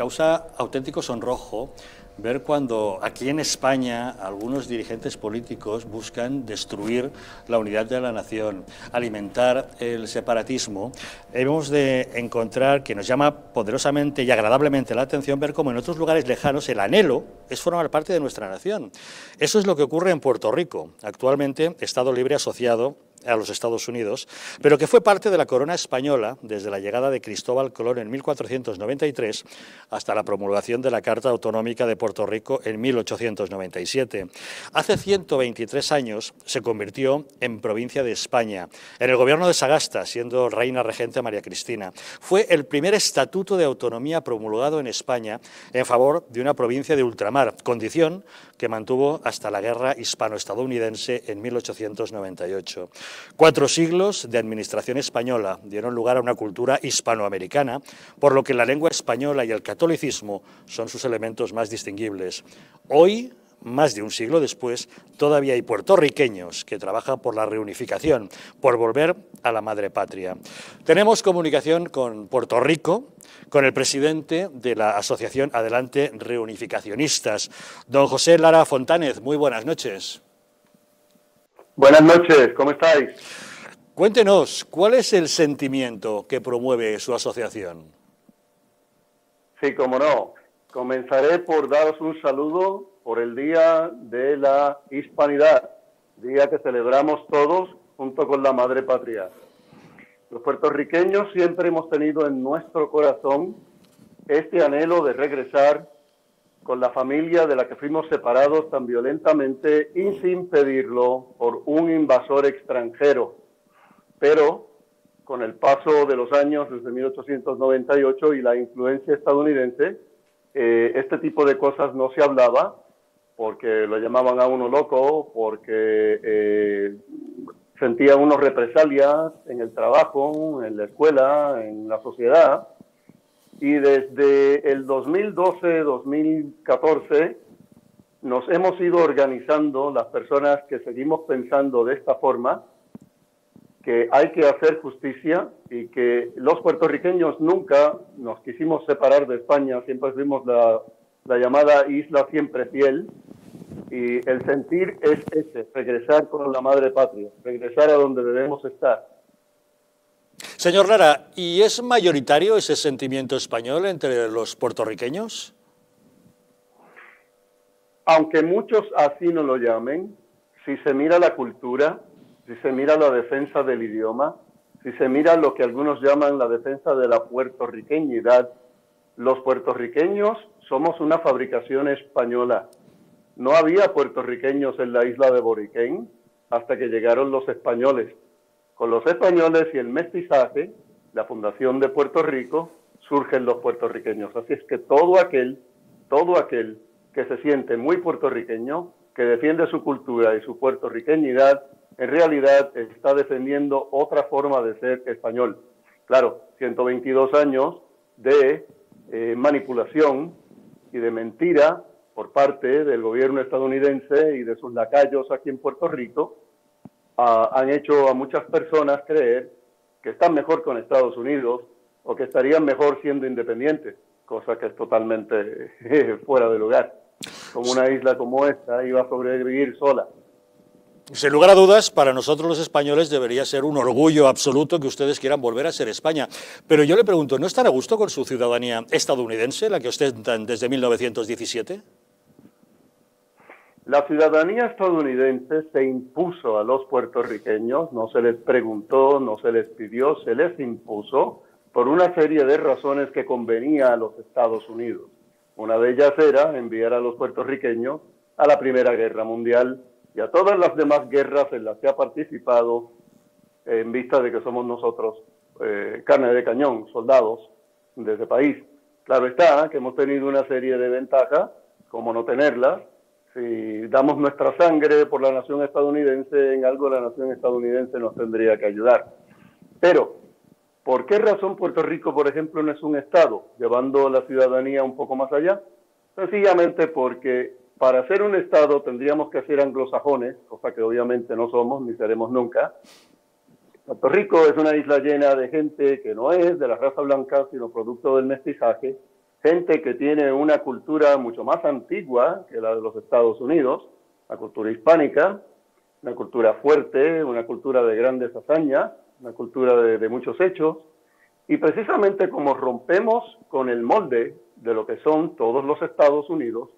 causa auténtico sonrojo ver cuando aquí en España algunos dirigentes políticos buscan destruir la unidad de la nación, alimentar el separatismo, hemos de encontrar que nos llama poderosamente y agradablemente la atención ver cómo en otros lugares lejanos el anhelo es formar parte de nuestra nación. Eso es lo que ocurre en Puerto Rico, actualmente Estado libre asociado a los Estados Unidos, pero que fue parte de la corona española desde la llegada de Cristóbal Colón en 1493 hasta la promulgación de la Carta Autonómica de Puerto Rico en 1897. Hace 123 años se convirtió en provincia de España, en el gobierno de Sagasta, siendo reina regente María Cristina. Fue el primer estatuto de autonomía promulgado en España en favor de una provincia de ultramar, condición que mantuvo hasta la guerra hispano-estadounidense en 1898. Cuatro siglos de administración española dieron lugar a una cultura hispanoamericana, por lo que la lengua española y el catolicismo son sus elementos más distinguibles. Hoy, más de un siglo después, todavía hay puertorriqueños que trabajan por la reunificación, por volver a la madre patria. Tenemos comunicación con Puerto Rico, con el presidente de la Asociación Adelante Reunificacionistas, don José Lara Fontánez. Muy buenas noches. Buenas noches, ¿cómo estáis? Cuéntenos, ¿cuál es el sentimiento que promueve su asociación? Sí, cómo no. Comenzaré por daros un saludo por el Día de la Hispanidad, día que celebramos todos junto con la Madre Patria. Los puertorriqueños siempre hemos tenido en nuestro corazón este anhelo de regresar con la familia de la que fuimos separados tan violentamente y sin pedirlo por un invasor extranjero. Pero con el paso de los años, desde 1898 y la influencia estadounidense, eh, este tipo de cosas no se hablaba porque lo llamaban a uno loco, porque eh, sentía uno represalias en el trabajo, en la escuela, en la sociedad y desde el 2012-2014 nos hemos ido organizando las personas que seguimos pensando de esta forma, que hay que hacer justicia y que los puertorriqueños nunca nos quisimos separar de España, siempre fuimos la, la llamada isla siempre fiel, y el sentir es ese, regresar con la madre patria, regresar a donde debemos estar. Señor Lara, ¿y es mayoritario ese sentimiento español entre los puertorriqueños? Aunque muchos así no lo llamen, si se mira la cultura, si se mira la defensa del idioma, si se mira lo que algunos llaman la defensa de la puertorriqueñidad, los puertorriqueños somos una fabricación española. No había puertorriqueños en la isla de Boriquén hasta que llegaron los españoles. Con los españoles y el mestizaje, la fundación de Puerto Rico, surgen los puertorriqueños. Así es que todo aquel, todo aquel que se siente muy puertorriqueño, que defiende su cultura y su puertorriqueñidad, en realidad está defendiendo otra forma de ser español. Claro, 122 años de eh, manipulación y de mentira por parte del gobierno estadounidense y de sus lacayos aquí en Puerto Rico, han hecho a muchas personas creer que están mejor con Estados Unidos o que estarían mejor siendo independientes, cosa que es totalmente fuera de lugar. Como una isla como esta iba a sobrevivir sola. Sin lugar a dudas, para nosotros los españoles debería ser un orgullo absoluto que ustedes quieran volver a ser España. Pero yo le pregunto, ¿no están a gusto con su ciudadanía estadounidense, la que ostentan desde 1917? La ciudadanía estadounidense se impuso a los puertorriqueños, no se les preguntó, no se les pidió, se les impuso por una serie de razones que convenía a los Estados Unidos. Una de ellas era enviar a los puertorriqueños a la Primera Guerra Mundial y a todas las demás guerras en las que ha participado en vista de que somos nosotros eh, carne de cañón, soldados de ese país. Claro está que hemos tenido una serie de ventajas, como no tenerlas, si damos nuestra sangre por la nación estadounidense, en algo la nación estadounidense nos tendría que ayudar. Pero, ¿por qué razón Puerto Rico, por ejemplo, no es un Estado, llevando la ciudadanía un poco más allá? Sencillamente porque para ser un Estado tendríamos que ser anglosajones, cosa que obviamente no somos ni seremos nunca. Puerto Rico es una isla llena de gente que no es de la raza blanca, sino producto del mestizaje, gente que tiene una cultura mucho más antigua que la de los Estados Unidos, la cultura hispánica, una cultura fuerte, una cultura de grandes hazañas, una cultura de, muchos hechos, y precisamente como rompemos con el molde de lo que son todos los Estados Unidos,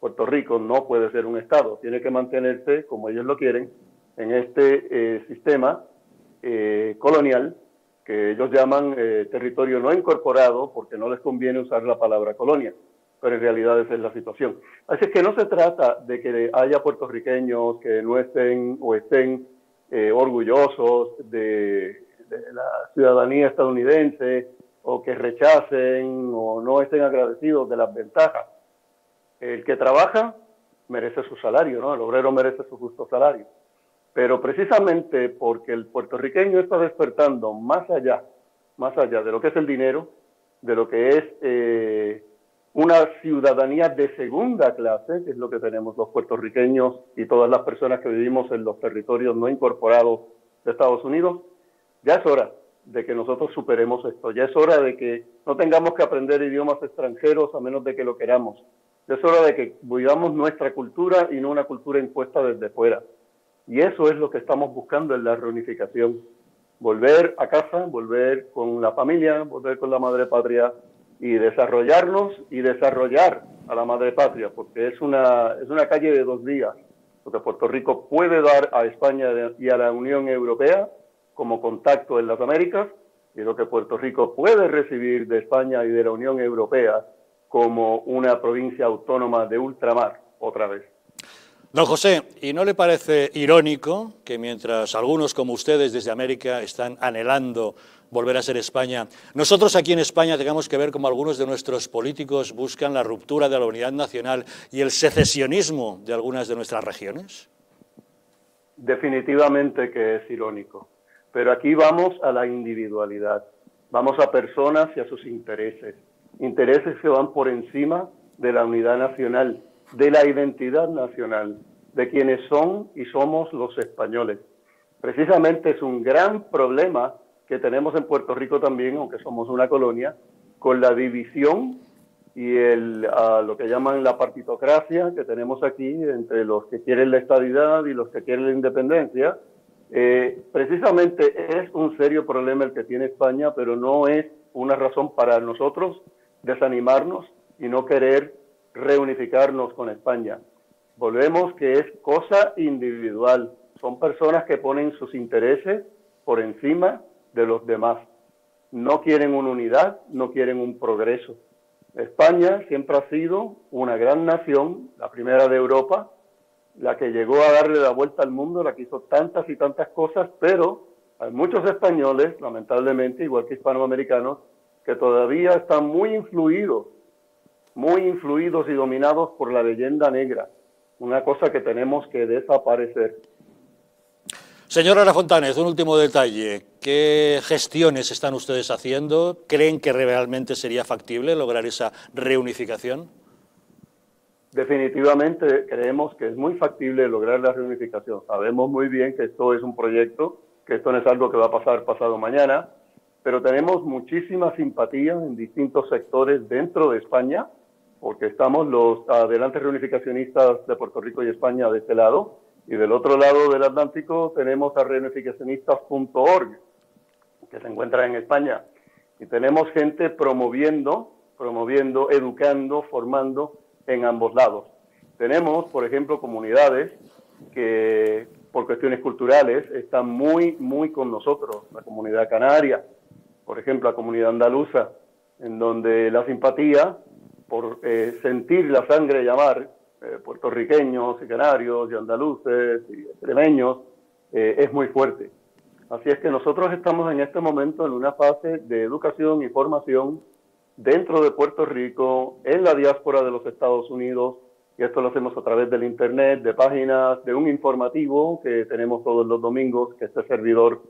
Puerto Rico no puede ser un Estado, tiene que mantenerse, como ellos lo quieren, en este eh, sistema eh, colonial que ellos llaman eh, territorio no incorporado porque no les conviene usar la palabra colonia, pero en realidad esa es la situación. Así que no se trata de que haya puertorriqueños que no estén o estén orgullosos de, de la ciudadanía estadounidense o que rechacen o no estén agradecidos de las ventajas. El que trabaja merece su salario, ¿no? El obrero merece su justo salario. Pero precisamente porque el puertorriqueño está despertando más allá, más allá de lo que es el dinero, de lo que es eh, una ciudadanía de segunda clase, que es lo que tenemos los puertorriqueños y todas las personas que vivimos en los territorios no incorporados de Estados Unidos, ya es hora de que nosotros superemos esto, ya es hora de que no tengamos que aprender idiomas extranjeros a menos de que lo queramos, ya es hora de que vivamos nuestra cultura y no una cultura impuesta desde fuera. Y eso es lo que estamos buscando en la reunificación. Volver a casa, volver con la familia, volver con la madre patria y desarrollarnos y desarrollar a la madre patria, porque es una, es una calle de dos días. Lo que Puerto Rico puede dar a España y a la Unión Europea como contacto en las Américas y lo que Puerto Rico puede recibir de España y de la Unión Europea como una provincia autónoma de ultramar otra vez. Don José, ¿y no le parece irónico que mientras algunos como ustedes desde América están anhelando volver a ser España, nosotros aquí en España tengamos que ver cómo algunos de nuestros políticos buscan la ruptura de la unidad nacional y el secesionismo de algunas de nuestras regiones? Definitivamente que es irónico, pero aquí vamos a la individualidad, vamos a personas y a sus intereses, intereses que van por encima de la unidad nacional de la identidad nacional, de quienes son y somos los españoles. Precisamente es un gran problema que tenemos en Puerto Rico también, aunque somos una colonia, con la división y el, lo que llaman la partitocracia que tenemos aquí entre los que quieren la estabilidad y los que quieren la independencia. Eh, precisamente es un serio problema el que tiene España, pero no es una razón para nosotros desanimarnos y no querer reunificarnos con España. Volvemos que es cosa individual. Son personas que ponen sus intereses por encima de los demás. No quieren una unidad, no quieren un progreso. España siempre ha sido una gran nación, la primera de Europa, la que llegó a darle la vuelta al mundo, la que hizo tantas y tantas cosas, pero hay muchos españoles, lamentablemente, igual que hispanoamericanos, que todavía están muy influidos muy influidos y dominados por la leyenda negra, una cosa que tenemos que desaparecer. Señora Ana Fontanes, un último detalle. ¿Qué gestiones están ustedes haciendo? ¿Creen que realmente sería factible lograr esa reunificación? Definitivamente creemos que es muy factible lograr la reunificación. Sabemos muy bien que esto es un proyecto, que esto no es algo que va a pasar pasado mañana, pero tenemos muchísima simpatía en distintos sectores dentro de España porque estamos los adelantes reunificacionistas de Puerto Rico y España de este lado, y del otro lado del Atlántico tenemos a reunificacionistas.org, que se encuentra en España. Y tenemos gente promoviendo, promoviendo, educando, formando en ambos lados. Tenemos, por ejemplo, comunidades que por cuestiones culturales están muy, muy con nosotros. La comunidad canaria, por ejemplo, la comunidad andaluza, en donde la simpatía por eh, sentir la sangre llamar, eh, puertorriqueños y canarios y andaluces y extremeños, eh, es muy fuerte. Así es que nosotros estamos en este momento en una fase de educación y formación dentro de Puerto Rico, en la diáspora de los Estados Unidos, y esto lo hacemos a través del Internet, de páginas, de un informativo que tenemos todos los domingos, que este servidor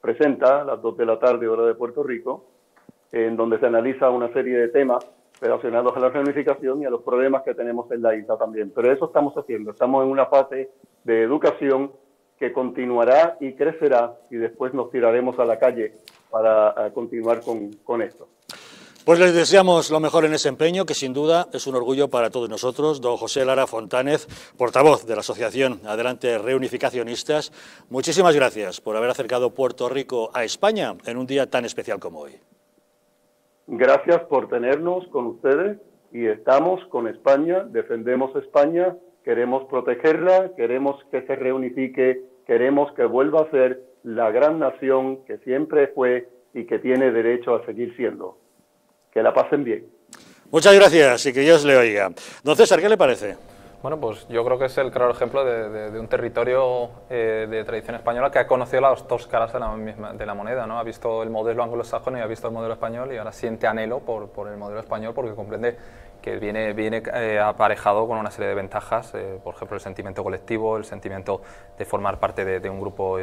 presenta a las 2 de la tarde, hora de Puerto Rico, en donde se analiza una serie de temas relacionados a la reunificación y a los problemas que tenemos en la isla también. Pero eso estamos haciendo, estamos en una fase de educación que continuará y crecerá y después nos tiraremos a la calle para continuar con, con esto. Pues les deseamos lo mejor en ese empeño, que sin duda es un orgullo para todos nosotros. Don José Lara Fontánez, portavoz de la Asociación Adelante Reunificacionistas, muchísimas gracias por haber acercado Puerto Rico a España en un día tan especial como hoy. Gracias por tenernos con ustedes y estamos con España, defendemos España, queremos protegerla, queremos que se reunifique, queremos que vuelva a ser la gran nación que siempre fue y que tiene derecho a seguir siendo que la pasen bien. Muchas gracias y que Dios le oiga. Don César, ¿qué le parece? Bueno, pues yo creo que es el claro ejemplo de, un territorio eh, de tradición española que ha conocido las dos caras de la, misma, de la moneda, ¿no? Ha visto el modelo anglosajón y ha visto el modelo español y ahora siente anhelo por, por el modelo español porque comprende que viene, viene eh, aparejado con una serie de ventajas, eh, por ejemplo el sentimiento colectivo, el sentimiento de formar parte de, un grupo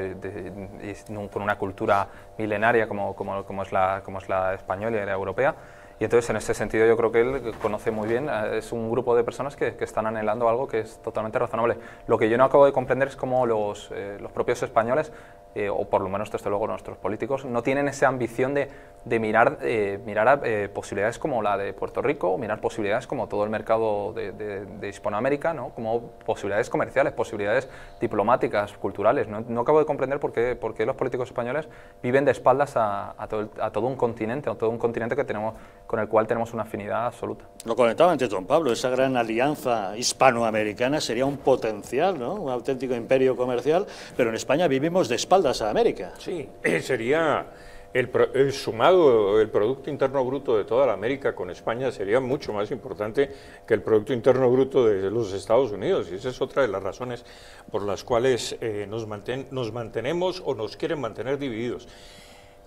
con una cultura milenaria como, como, como, es la, como es la española y la europea y entonces, en ese sentido, yo creo que él conoce muy bien, eh, es un grupo de personas que, están anhelando algo que es totalmente razonable. Lo que yo no acabo de comprender es cómo los, eh, los propios españoles, eh, o por lo menos desde luego nuestros políticos, no tienen esa ambición de, de mirar, mirar a posibilidades como la de Puerto Rico, o mirar posibilidades como todo el mercado de, de, Hispanoamérica, ¿no? como posibilidades comerciales, posibilidades diplomáticas, culturales. No, no acabo de comprender por qué, por qué, los políticos españoles viven de espaldas a, a, todo, a todo un continente, a todo un continente que tenemos con el cual tenemos una afinidad absoluta. Lo comentaba antes don Pablo, esa gran alianza hispanoamericana sería un potencial, ¿no? un auténtico imperio comercial, pero en España vivimos de espaldas a América. Sí, sería el, sumado, el Producto Interno Bruto de toda la América con España sería mucho más importante que el Producto Interno Bruto de los Estados Unidos. Y esa es otra de las razones por las cuales eh, nos, nos mantenemos o nos quieren mantener divididos.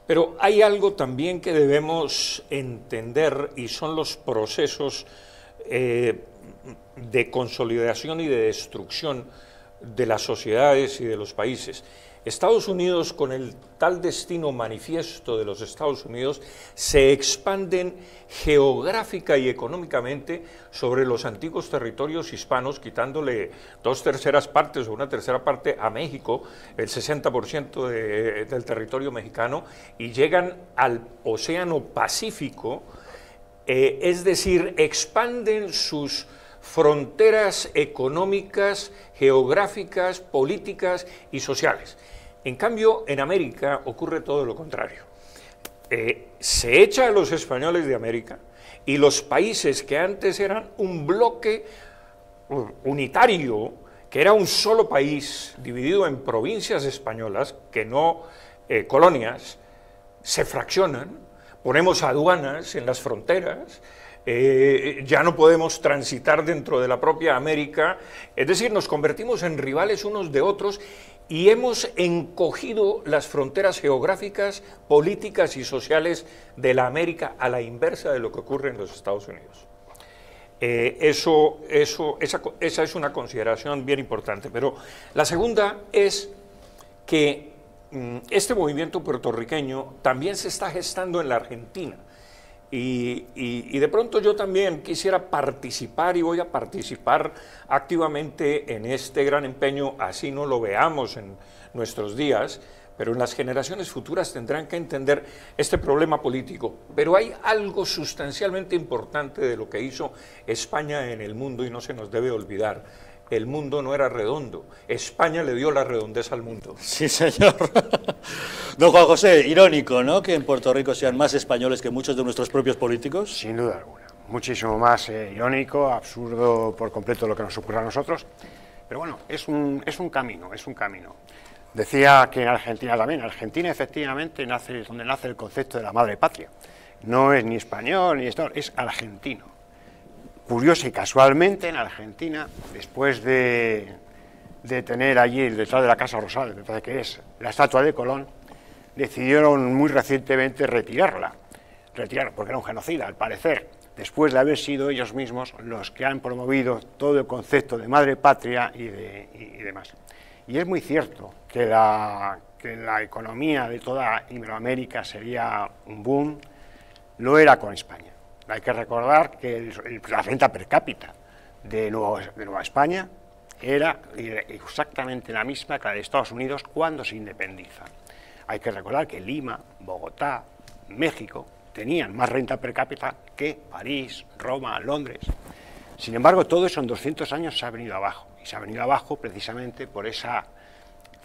Pero hay algo también que debemos entender y son los procesos eh, de consolidación y de destrucción de las sociedades y de los países. Estados Unidos, con el tal destino manifiesto de los Estados Unidos, se expanden geográfica y económicamente sobre los antiguos territorios hispanos, quitándole dos terceras partes o una tercera parte a México, el 60% del territorio mexicano, y llegan al Océano Pacífico, eh, es decir, expanden sus fronteras económicas, geográficas, políticas y sociales. En cambio, en América ocurre todo lo contrario. Eh, se echa a los españoles de América y los países que antes eran un bloque unitario, que era un solo país dividido en provincias españolas, que no eh, colonias, se fraccionan, ponemos aduanas en las fronteras, eh, ya no podemos transitar dentro de la propia América, es decir, nos convertimos en rivales unos de otros y hemos encogido las fronteras geográficas, políticas y sociales de la América a la inversa de lo que ocurre en los Estados Unidos. Eh, eso, eso, esa, esa es una consideración bien importante. Pero la segunda es que mm, este movimiento puertorriqueño también se está gestando en la Argentina. Y, de pronto yo también quisiera participar y voy a participar activamente en este gran empeño, así no lo veamos en nuestros días, pero en las generaciones futuras tendrán que entender este problema político. Pero hay algo sustancialmente importante de lo que hizo España en el mundo y no se nos debe olvidar el mundo no era redondo. España le dio la redondez al mundo. Sí, señor. Don Juan José, irónico, ¿no? Que en Puerto Rico sean más españoles que muchos de nuestros propios políticos. Sin duda alguna. Muchísimo más eh, irónico, absurdo por completo lo que nos ocurre a nosotros. Pero bueno, es un, es un camino, es un camino. Decía que en Argentina también, Argentina efectivamente nace donde nace el concepto de la madre patria. No es ni español ni esto, es argentino curioso y casualmente en Argentina, después de, tener allí detrás de la Casa Rosal, detrás de que es la estatua de Colón, decidieron muy recientemente retirarla, retirarla porque era un genocida, al parecer, después de haber sido ellos mismos los que han promovido todo el concepto de madre patria y, de, demás. Y es muy cierto que la, que la economía de toda Iberoamérica sería un boom, lo era con España. Hay que recordar que la renta per cápita de Nueva, España era exactamente la misma que la de Estados Unidos cuando se independiza. Hay que recordar que Lima, Bogotá, México tenían más renta per cápita que París, Roma, Londres. Sin embargo, todo eso en 200 años se ha venido abajo, y se ha venido abajo precisamente por esa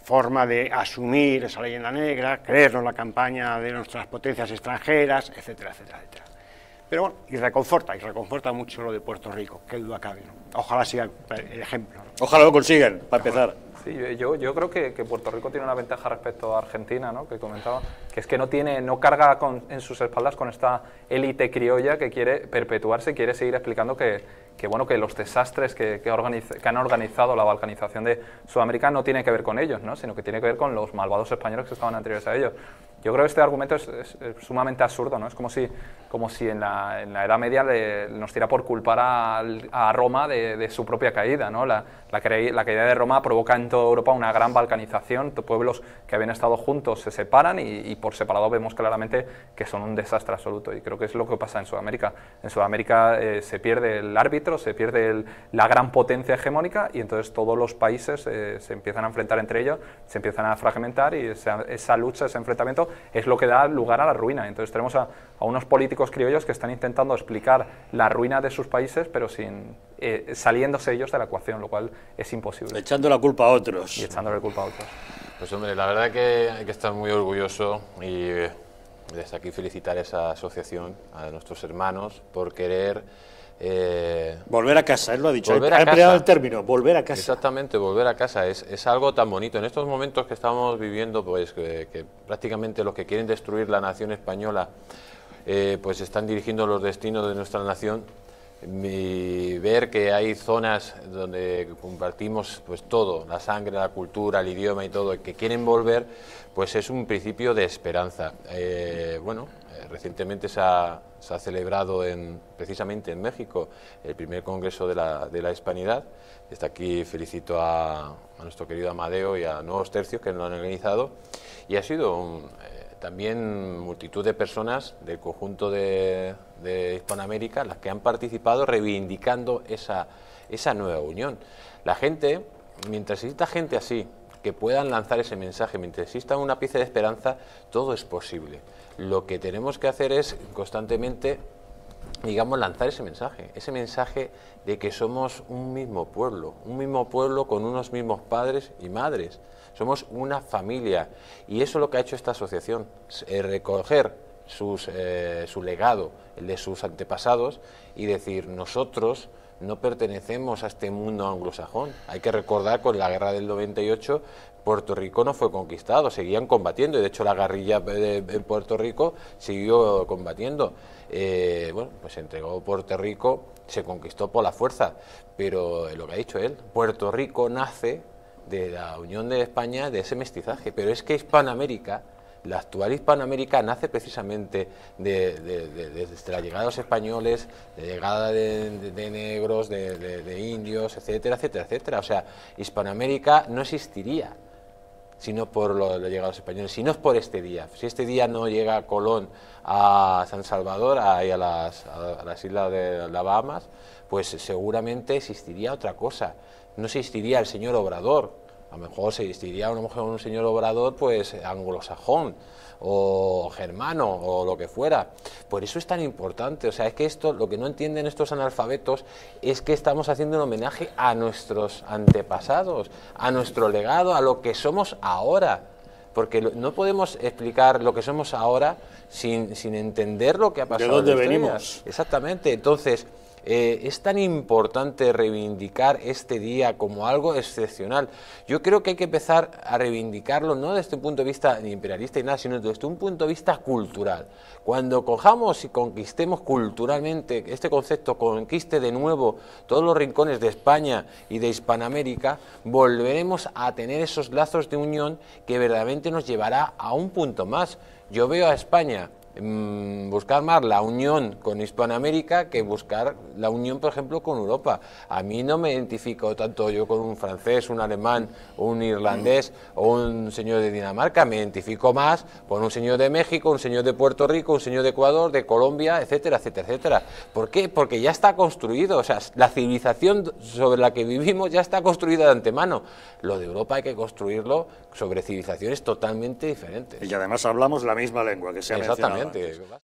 forma de asumir esa leyenda negra, creernos la campaña de nuestras potencias extranjeras, etcétera, etcétera, etcétera. Pero bueno, y reconforta, y reconforta mucho lo de Puerto Rico, que duda cabe. Ojalá siga el ejemplo. Ojalá lo consigan, para empezar. Sí, yo, yo creo que, Puerto Rico tiene una ventaja respecto a Argentina, ¿no? que comentaba, que es que no, tiene, no carga en sus espaldas con esta élite criolla que quiere perpetuarse, quiere seguir explicando que, que, bueno, que los desastres que, que, han organizado la balcanización de Sudamérica no tienen que ver con ellos, ¿no? sino que tiene que ver con los malvados españoles que estaban anteriores a ellos. Yo creo que este argumento es, sumamente absurdo, ¿no? Es como si, como si en, la, en la Edad Media nos tira por culpar a, a Roma de, su propia caída, ¿no? La, la, la, caída de Roma provoca en toda Europa una gran balcanización, pueblos que habían estado juntos se separan y, por separado vemos claramente que son un desastre absoluto y creo que es lo que pasa en Sudamérica. En Sudamérica eh, se pierde el árbitro, se pierde la gran potencia hegemónica y entonces todos los países eh, se empiezan a enfrentar entre ellos, se empiezan a fragmentar y esa, esa lucha, ese enfrentamiento es lo que da lugar a la ruina. Entonces tenemos a, unos políticos criollos que están intentando explicar la ruina de sus países, pero sin eh, saliéndose ellos de la ecuación, lo cual es imposible. Echando la culpa a otros. Y echándole la culpa a otros. Pues hombre, la verdad que hay que estar muy orgulloso y eh, desde aquí felicitar a esa asociación, a nuestros hermanos, por querer eh, volver a casa, él lo ha dicho. Volver ha empleado el término, volver a casa. Exactamente, volver a casa. Es, es, algo tan bonito. En estos momentos que estamos viviendo, pues que, prácticamente los que quieren destruir la nación española, eh, pues están dirigiendo los destinos de nuestra nación. Ver que hay zonas donde compartimos pues todo, la sangre, la cultura, el idioma y todo, que quieren volver, pues es un principio de esperanza. Eh, bueno, recientemente se ha, celebrado en, precisamente en México el primer Congreso de la, de la Hispanidad. Desde aquí felicito a, nuestro querido Amadeo y a Nuevos Tercios que lo han organizado. Y ha sido eh, también multitud de personas del conjunto de, Hispanoamérica las que han participado reivindicando esa, esa nueva unión. La gente, mientras exista gente así, que puedan lanzar ese mensaje, mientras exista una pieza de esperanza, todo es posible lo que tenemos que hacer es constantemente, digamos, lanzar ese mensaje, ese mensaje de que somos un mismo pueblo, un mismo pueblo con unos mismos padres y madres, somos una familia y eso es lo que ha hecho esta asociación, recoger sus, eh, su legado, el de sus antepasados y decir nosotros no pertenecemos a este mundo anglosajón. Hay que recordar con la guerra del 98 Puerto Rico no fue conquistado, seguían combatiendo y de hecho la guerrilla de, Puerto Rico siguió combatiendo. Eh, bueno, pues se entregó Puerto Rico, se conquistó por la fuerza, pero lo que ha dicho él, Puerto Rico nace de la unión de España, de ese mestizaje, pero es que Hispanoamérica la actual Hispanoamérica nace precisamente de, la llegada de los españoles, de llegada de, negros, de, indios, etcétera, etcétera, etcétera. O sea, Hispanoamérica no existiría sino por lo, llegada de los españoles, si no es por este día. Si este día no llega Colón a San Salvador, a, las, a las islas de las Bahamas, pues seguramente existiría otra cosa. No existiría el señor Obrador, a lo mejor se existiría a lo mejor un señor Obrador pues anglosajón o germano o lo que fuera. Por eso es tan importante, o sea, es que esto, lo que no entienden estos analfabetos es que estamos haciendo un homenaje a nuestros antepasados, a nuestro legado, a lo que somos ahora. Porque no podemos explicar lo que somos ahora sin, sin entender lo que ha pasado. ¿De dónde venimos? Exactamente. Entonces, eh, es tan importante reivindicar este día como algo excepcional. Yo creo que hay que empezar a reivindicarlo no desde un punto de vista ni imperialista y nada, sino desde un punto de vista cultural. Cuando cojamos y conquistemos culturalmente este concepto, conquiste de nuevo todos los rincones de España y de Hispanoamérica, volveremos a tener esos lazos de unión que verdaderamente nos llevará a un punto más. Yo veo a España Mm, buscar más la unión con Hispanoamérica que buscar la unión, por ejemplo, con Europa. A mí no me identifico tanto yo con un francés, un alemán, un irlandés o un señor de Dinamarca, me identifico más con un señor de México, un señor de Puerto Rico, un señor de Ecuador, de Colombia, etcétera, etcétera, etcétera. ¿Por qué? Porque ya está construido, o sea, la civilización sobre la que vivimos ya está construida de antemano. Lo de Europa hay que construirlo sobre civilizaciones totalmente diferentes. Y además hablamos la misma lengua que se ha mencionado. Exactamente.